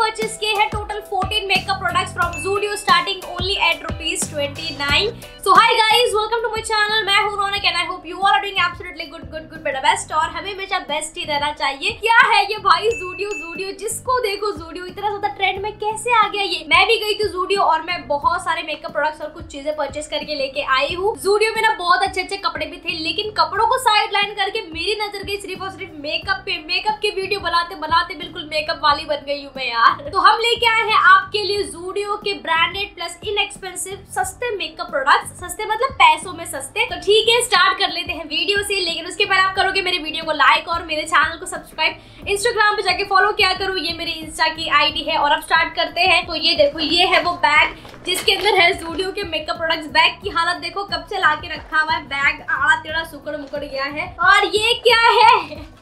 Purchase किए हैं total 14 makeup products from Zudio starting only at rupees 29 so hi guys welcome to my channel मैं हूँ Raunak and I hope you are doing absolutely good good good बेटा best और हमें हमेशा best ही रहना चाहिए। क्या है ये भाई Zudio जूडियो जिसको देखो जूडियो इतना ज़्यादा ट्रेंड में कैसे आ गया ये? मैं भी गई थी जूडियो और मैं बहुत सारे मेकअप प्रोडक्ट्स और कुछ चीज़ें परचेस करके लेके आई हूँ। जूडियो में ना बहुत अच्छे अच्छे कपड़े भी थे, लेकिन कपड़ों को साइड लाइन करके मेरी नज़र गई सिर्फ़ और सिर्फ़ मेकअप पे। मेकअप की वीडियो बनाते बनाते बिल्कुल मेकअप वाली बन गई हूँ मैं यार। तो हम लेके आए हैं आपके लिए जूडियो के ब्रांडेड प्लस इनएक्सपेंसिव सस्ते मेकअप प्रोडक्ट्स सस्ते मतलब पैसों में सस्ते। तो ठीक है स्टार्ट कर लेते हैं वीडियो से। लेकिन उसके पहले आप करोगे मेरे वीडियो को लाइक और मेरे चैनल को सब्सक्राइब इंस्टाग्राम पे जाके फॉलो क्या करो? ये मेरी इंस्टा की आईडी है और अब स्टार्ट करते हैं। तो ये देखो, ये है वो बैग जिसके अंदर है जूडियो के मेकअप प्रोडक्ट्स बैग की हालत देखो, कब से ला के रखा हुआ है? बैग आड़ा तेड़ा सुकड़ मुकड़ गया है। और ये क्या है?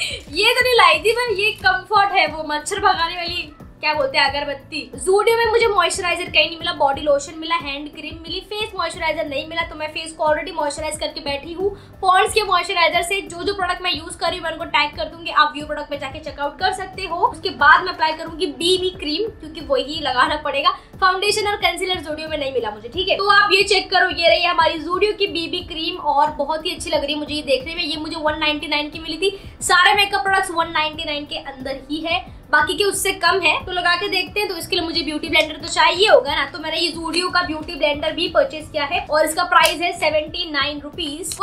ये तो नहीं लाई थी पर ये कंफर्ट है वो मच्छर भगाने वाली। क्या बोलते हैं, अगरबत्ती। जूडियो में मुझे मॉइस्चराइजर कहीं नहीं मिला बॉडी लोशन मिला हैंड क्रीम मिली फेस मॉइस्चराइजर नहीं मिला तो मैं फेस को ऑलरेडी मॉइस्चराइज करके बैठी हूँ। पॉन्ड्स के मॉइस्चराइजर से जो जो प्रोडक्ट मैं यूज़ कर रही हूँ, मैं उनको टैग कर दूँगी, आप व्यू प्रोडक्ट में जाके चेकआउट कर सकते हो। उसके बाद मैं अप्लाई करूँगी बीबी क्रीम क्योंकि वही लगाना पड़ेगा। फाउंडेशन और कंसीलर जूडियो में नहीं मिला मुझे, ठीक है? तो आप ये चेक करो, ये रही हमारी जूडियो की बीबी क्रीम और बहुत ही अच्छी लग रही है मुझे ये देखने में। ये मुझे 199 की मिली थी। सारे मेकअप प्रोडक्ट्स 199 के अंदर ही है। बाकी के उससे कम है तो लगा के देखते हैं। तो इसके लिए मुझे ब्यूटी ब्लेंडर तो चाहिए होगा ना तो मैंने ये जूडियो का ब्यूटी ब्लेंडर भी परचेज किया है और इसका प्राइस है सेवेंटी नाइन रुपीज़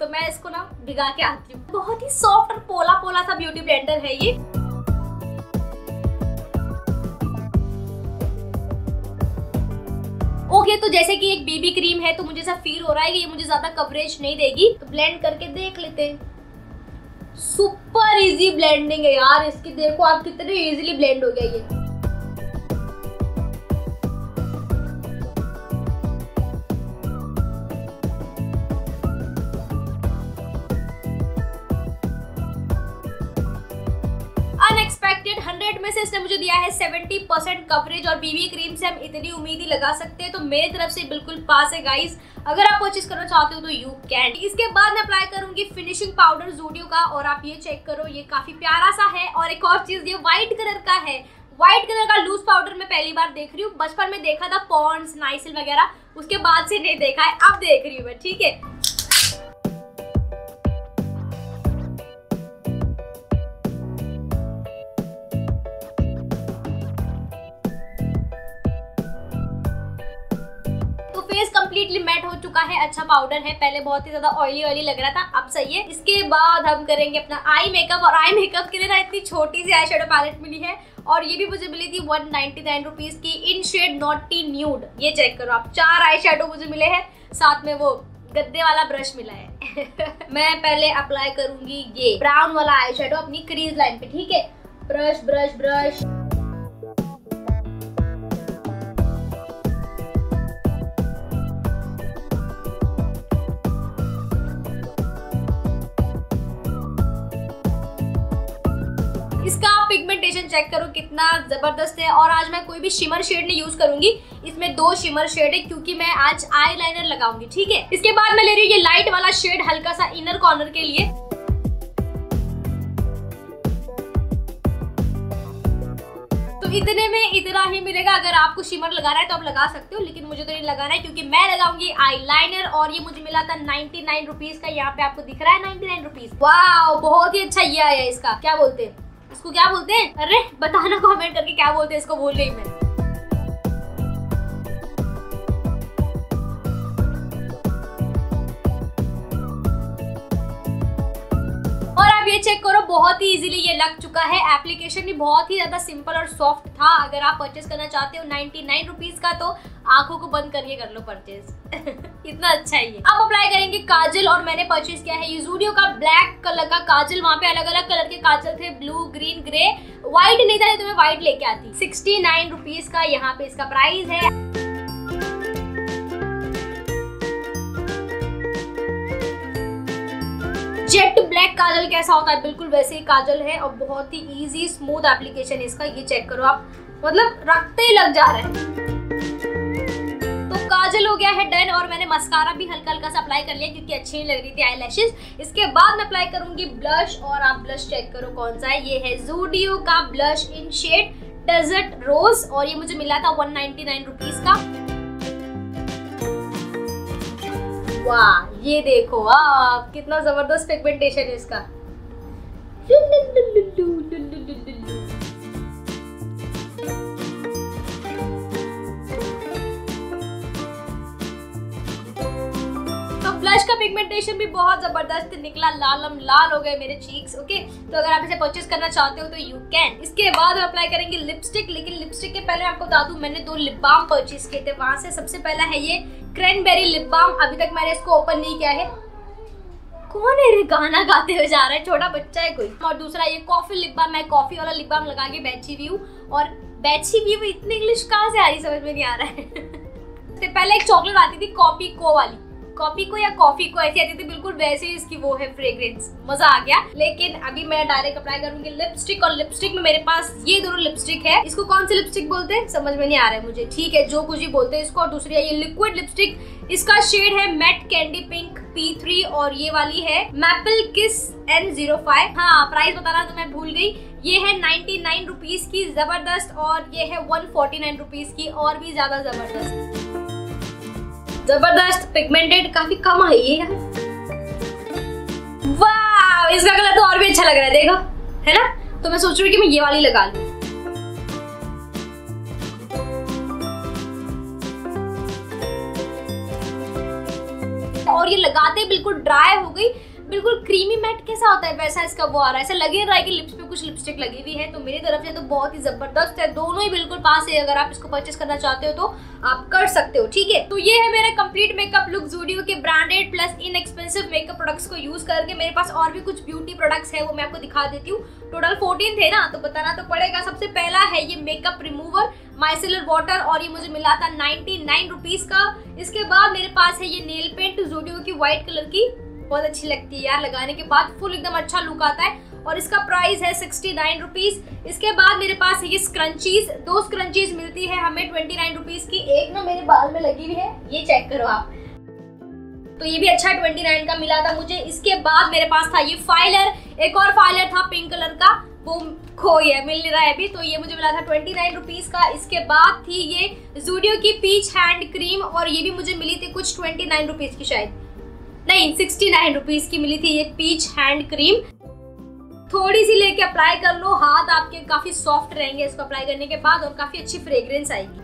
तो मैं इसको ना भिगा के आती हूँ। बहुत ही सॉफ्ट और पोला पोला सा ब्यूटी ब्लेंडर है ये। ओके तो जैसे कि एक बीबी क्रीम है तो मुझे ऐसा फील हो रहा है कि ये मुझे ज़्यादा कवरेज नहीं देगी। तो ब्लेंड करके देख लेते हैं। सुपर इजी ब्लेंडिंग है यार इसकी देखो आप कितने इजीली ब्लेंड हो गया ये। 100 में से इसने मुझे दिया है 70 परसेंट कवरेज और बीबी क्रीम से हम इतनी उम्मीद ही लगा सकते हैं। तो मेरी तरफ़ से बिल्कुल पास है गाइस अगर आप परचेज करना चाहते हो तो यू कैन इसके बाद मैं अप्लाई करूँगी फिनिशिंग पाउडर जूडियो का और आप ये चेक करो, ये काफ़ी प्यारा सा है। और एक और चीज़, ये व्हाइट कलर का है। व्हाइट कलर का लूज पाउडर मैं पहली बार देख रही हूँ। बचपन में देखा था पॉन्ड्स नाइसिल वगैरह। उसके बाद से नहीं देखा है, अब देख रही हूँ मैं, ठीक है? कम्प्लीटली मैट हो चुका है। अच्छा पाउडर है। पहले बहुत ही ज़्यादा ऑयली ऑयली लग रहा था। अब सही है। इसके बाद हम करेंगे अपना आई मेकअप और आई मेकअप के लिए ना इतनी छोटी सी आई शेडो पैलेट मिली है। और ये भी मुझे मिली थी वन नाइनटी की इन शेड नॉटी न्यूड ये चेक करो आप। चार आई शेडो मुझे मिले हैं। साथ में वो गद्दे वाला ब्रश मिला है। मैं पहले अप्लाई करूँगी ये ब्राउन वाला आई अपनी क्रीज लाइन पे, ठीक है? ब्रश ब्रश ब्रश चेक करो कितना ज़बरदस्त है। और आज मैं कोई भी शिमर शेड नहीं यूज़ करूँगी। इसमें दो शिमर शेड है क्योंकि मैं आज आई लाइनर लगाऊँगी, ठीक है? इसके बाद मैं ले रही हूँ ये लाइट वाला शेड हल्का सा इनर कॉर्नर के लिए। तो इतने में इतना ही मिलेगा। अगर आपको शिमर लगाना है तो आप लगा सकते हो, लेकिन मुझे तो नहीं लगाना है क्योंकि मैं लगाऊँगी आई लाइनर और ये मुझे मिला था नाइनटी नाइन रुपीज़ का। यहाँ पे आपको दिख रहा है नाइनटी नाइन रुपीज़ वाह बहुत ही अच्छा ये आया इसका। क्या बोलते हैं? इसको क्या बोलते हैं? अरे, बताना कमेंट करके क्या बोलते हैं इसको बोल रही मैं? बहुत ही इजीली ये लग चुका है। एप्लीकेशन भी बहुत ही ज़्यादा सिंपल और सॉफ्ट था। अगर आप परचेस करना चाहते हो नाइनटी नाइन रुपीज़ का तो आँखों को बंद करके कर लो परचेज इतना अच्छा है अब अप्लाई करेंगे काजल, और मैंने परचेज किया है। ये जूडियो का ब्लैक कलर का काजल, वहाँ पे अलग अलग कलर के काजल थे। ब्लू ग्रीन ग्रे व्हाइट नहीं था तो मैं व्हाइट लेके आती। सिक्सटी नाइन रुपीज़ का यहाँ पे इसका प्राइस है। ब्लैक काजल कैसा होता है? बिल्कुल वैसे ही काजल है और बहुत ही इजी स्मूथ एप्लीकेशन है इसका। ये चेक करो आप। मतलब रखते ही लग जा रहे हैं। तो काजल हो गया है डन और मैंने मस्कारा भी हल्का हल्का सा अप्लाई कर लिया क्योंकि अच्छी नहीं लग रही थी आई इसके बाद मैं अप्लाई करूँगी ब्लश और आप ब्लश चेक करो कौन सा है। ये है जूडियो का blush in shade desert rose और ये मुझे मिला था वन नाइनटी का। वाह, ये देखो आप कितना ज़बरदस्त पिगमेंटेशन है इसका। ब्लश का पिगमेंटेशन भी बहुत ज़बरदस्त निकला, लालम लाल हो गए मेरे चीक्स ओके तो अगर आप इसे परचेज करना चाहते हो तो यू कैन इसके बाद हम अप्लाई करेंगे लिपस्टिक लेकिन लिपस्टिक के पहले आपको बता दूँ, मैंने दो लिप बाम परचेज किए थे, वहाँ से सबसे पहला है ये क्रैनबेरी लिप बाम अभी तक मैंने इसको ओपन नहीं किया है। कौन है रे गाना गाते हुए जा रहा है? छोटा बच्चा है कोई। और दूसरा, ये कॉफ़ी लिप बाम मैं कॉफ़ी वाला लिप बाम लगा के बैठी हुई हूँ। और बैठी हुई इतनी इंग्लिश कहाँ से आ रही समझ में नहीं आ रहा है। तो पहले एक चॉकलेट आती थी कॉफ़ी को वाली। कॉफ़ी को या कॉफ़ी को ऐसी आती थी, बिल्कुल वैसे ही इसकी वो है फ्रेग्रेंस मज़ा आ गया। लेकिन अभी मैं डायरेक्ट अप्लाई करूँगी लिपस्टिक और लिपस्टिक में मेरे पास ये दोनों लिपस्टिक है। इसको कौन सी लिपस्टिक बोलते हैं? समझ में नहीं आ रहा है मुझे। ठीक है, जो कुछ भी बोलते हैं इसको। और दूसरी है ये लिक्विड लिपस्टिक इसका शेड है मैट कैंडी पिंक P3 और ये वाली है मैपल किस N05 हाँ प्राइस बताना तो मैं भूल गई। ये है नाइन्टी नाइन रुपीज़ की ज़बरदस्त और ये है वन फोर्टी नाइन रुपीज़ की और भी ज़्यादा ज़बरदस्त। ज़बरदस्त पिगमेंटेड काफ़ी कम है ये यार। वाह इसका कलर तो और भी अच्छा लग रहा है, देखो, है ना? तो मैं सोच रही हूँ कि मैं ये वाली लगा लू। और ये लगाते बिल्कुल ड्राई हो गई, बिल्कुल क्रीमी मैट कैसा होता है? वैसा इसका वो आ रहा है, ऐसा लगे रहा है कि लिप्स पे कुछ लिपस्टिक लगी हुई है तो मेरी तरफ़ से तो बहुत ही ज़बरदस्त है। दोनों ही बिल्कुल पास है, अगर आप इसको परचेस करना चाहते हो तो आप कर सकते हो, ठीक है? तो ये है मेरा कंप्लीट मेकअप लुक जूडियो के branded plus inexpensive makeup products को यूज़ करके। मेरे पास और भी कुछ ब्यूटी प्रोडक्ट्स है, वो मैं आपको दिखा देती हूँ। टोटल फोर्टीन थे ना तो बताना तो पड़ेगा। सबसे पहला है ये मेकअप रिमूवर माइसिलर वाटर और ये मुझे मिला था नाइनटी नाइन रुपीज़ का। इसके बाद मेरे पास है ये नेल पेंट जूडियो की व्हाइट कलर की। बहुत अच्छी लगती है यार, लगाने के बाद फुल एकदम अच्छा लुक आता है। और इसका प्राइस है सिक्सटी नाइन रुपीज़ इसके बाद मेरे पास ये स्क्रंचीज दो स्क्रंचीज मिलती है हमें ट्वेंटी नाइन रुपीज़ की. एक ना मेरे बाल में लगी हुई है. ये चेक करो आप. तो ये भी अच्छा ट्वेंटी नाइन का मिला था मुझे. इसके बाद मेरे पास था ये फाइलर एक और फाइलर था पिंक कलर का. वो खो गया, मिल रहा है अभी. तो ये मुझे मिला था ट्वेंटी नाइन रुपीज़ का. इसके बाद थी ये जूडियो की पीच हैंड क्रीम और ये भी मुझे मिली थी कुछ ट्वेंटी नाइन रुपीज़ की शायद. नहीं सिक्सटी नाइन रुपीज़ की मिली थी ये पीच हैंड क्रीम थोड़ी सी लेके अप्लाई कर लो। हाथ आपके काफ़ी सॉफ्ट रहेंगे इसको अप्लाई करने के बाद और काफ़ी अच्छी फ्रेग्रेंस आएगी।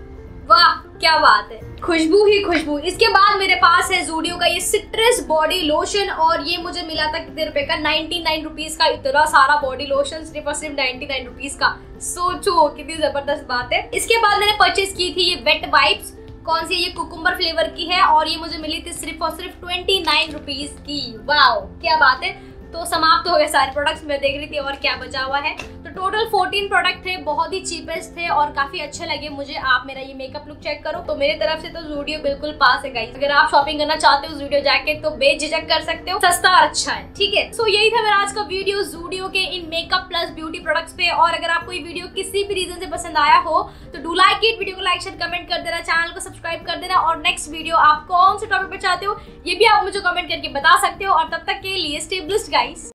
वाह, क्या बात है। खुशबू ही खुशबू। इसके बाद मेरे पास है जूडियो का ये सिट्रस बॉडी लोशन और ये मुझे मिला था कितने रुपए का? नाइनटी नाइन रुपीज़ का। इतना सारा बॉडी लोशन सिर्फ़ और सिर्फ़ नाइनटी नाइन रुपीज़ का। सोचो, कितनी ज़बरदस्त बात है। इसके बाद मैंने परचेज की थी ये वेट वाइप्स कौन सी? ये कुकुम्बर फ्लेवर की है और ये मुझे मिली थी सिर्फ़ और सिर्फ़ ट्वेंटी नाइन रुपीज़ की। वाओ क्या बात है। तो समाप्त हो गए सारे प्रोडक्ट्स मैं देख रही थी और क्या बचा हुआ है। तो टोटल 14 प्रोडक्ट थे, बहुत ही चीपेस्ट थे और काफ़ी अच्छे लगे मुझे। आप मेरा ये मेकअप लुक चेक करो। तो मेरी तरफ़ से तो जूडियो बिल्कुल पास है गाइस अगर आप शॉपिंग करना चाहते हो जूडियो जाके तो बेझिझक कर सकते हो। सस्ता और अच्छा है, ठीक है? सो यही था मेरा आज का वीडियो जूडियो के इन मेकअप प्लस ब्यूटी प्रोडक्ट्स पे। और अगर आपको ये वीडियो किसी भी रीजन से पसंद आया हो तो डू लाइक इट वीडियो को लाइक शेयर कमेंट कर देना चैनल को सब्सक्राइब कर देना। और नेक्स्ट वीडियो आप कौन से टॉपिक पर चाहते हो, ये भी आप मुझे कमेंट करके बता सकते हो। और तब तक के लिए स्टेबलिस्ट गाइस